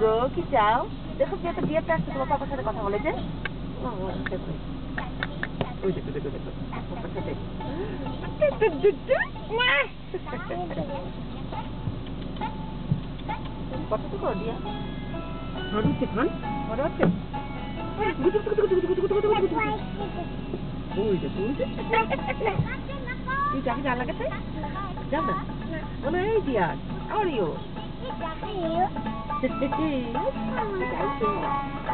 গো কি চাও? দেখো কি একটা বিয়েটা আসছে তোমার পাপার সাথে কথা বলেছে ও, ও, দেখো। ওই দেখো দেখো দেখো পাপার সাথে। কতটুকু দিয়া? মনে হচ্ছে মনে হচ্ছে। ওই দেখো তুই যাবি জানলা কাছে? যাব না। বলো এই দিয়া oh, thank you.